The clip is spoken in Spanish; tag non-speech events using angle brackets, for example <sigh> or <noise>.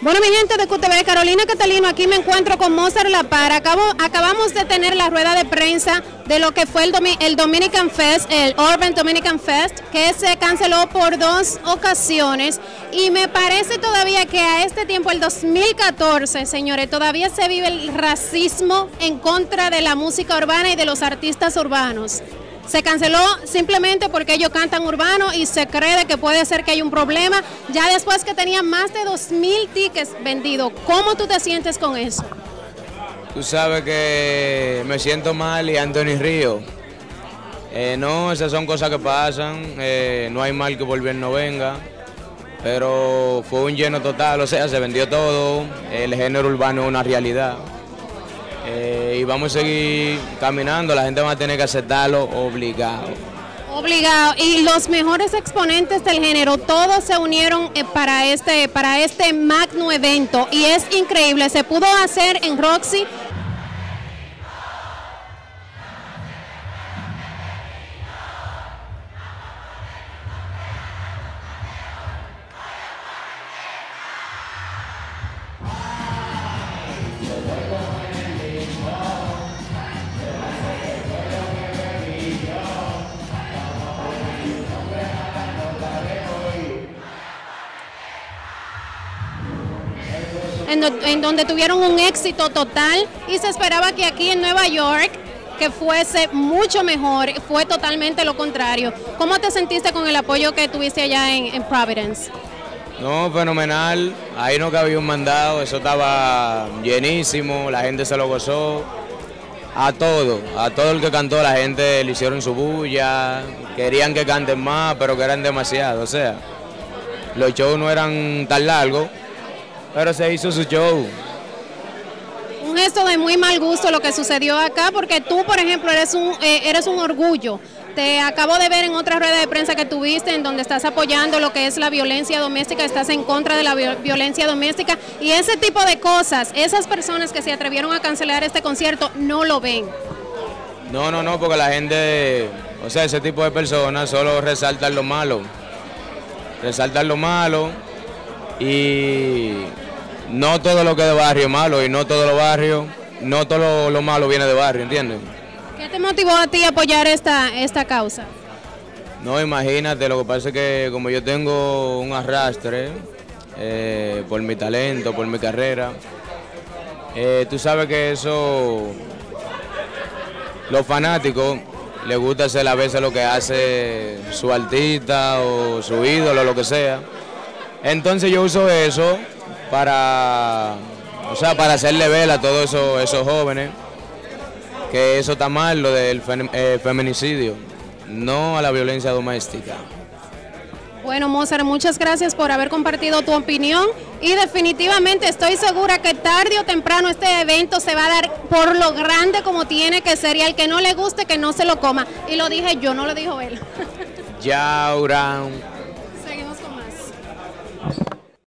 Bueno, mi gente de QTV, Carolina Catalino, aquí me encuentro con Mozart La Para. Acabo, acabamos de tener la rueda de prensa de lo que fue el, el Dominican Fest, el Urban Dominican Fest, que se canceló por dos ocasiones. Y me parece todavía que a este tiempo, el 2014, señores, todavía se vive el racismo en contra de la música urbana y de los artistas urbanos. Se canceló simplemente porque ellos cantan urbano y se cree que puede ser que hay un problema. Ya después que tenían más de 2.000 tickets vendidos, ¿cómo tú te sientes con eso? Tú sabes que me siento mal y Anthony Río. Eh, no, esas son cosas que pasan. Eh, no hay mal que volver no venga. Pero fue un lleno total, o sea, se vendió todo. El género urbano es una realidad. Y vamos a seguir caminando, la gente va a tener que aceptarlo obligado. Obligado. Y los mejores exponentes del género, todos se unieron eh, para este, para este magno evento y es increíble. Se pudo hacer en Roxy en, donde tuvieron un éxito total y se esperaba que aquí en Nueva York que fuese mucho mejor, fue totalmente lo contrario. ¿Cómo te sentiste con el apoyo que tuviste allá en, Providence? No, fenomenal. Ahí no cabía un mandado, eso estaba llenísimo, la gente se lo gozó. A todo, a todo el que cantó, la gente le hicieron su bulla, querían que canten más, pero que eran demasiado. O sea, los shows no eran tan largos, pero se hizo su show. Un gesto de muy mal gusto lo que sucedió acá, porque tú, por ejemplo, eres un, eh, eres un orgullo. Te acabo de ver en otra rueda de prensa que tuviste en donde estás apoyando lo que es la violencia doméstica, estás en contra de la violencia doméstica y ese tipo de cosas, esas personas que se atrevieron a cancelar este concierto no lo ven. No, no, no, porque la gente, o sea, ese tipo de personas solo resaltan lo malo. Resaltan lo malo y no todo lo que es de barrio es malo y no todo lo barrio, no todo lo, malo viene de barrio, ¿entiendes? ¿Qué te motivó a ti a apoyar esta, esta causa? No, imagínate, lo que pasa es que como yo tengo un arrastre eh, por mi talento, por mi carrera, eh, tú sabes que eso, los fanáticos les gusta hacer a veces lo que hace su artista o su ídolo, lo que sea. Entonces yo uso eso para, o sea, para hacerle ver a todos esos, jóvenes que eso está mal, lo del eh, feminicidio, no a la violencia doméstica. Bueno, Mozart, muchas gracias por haber compartido tu opinión y definitivamente estoy segura que tarde o temprano este evento se va a dar por lo grande como tiene que ser y al que no le guste que no se lo coma. Y lo dije yo, no lo dijo él. <laughs> Ya, Brown.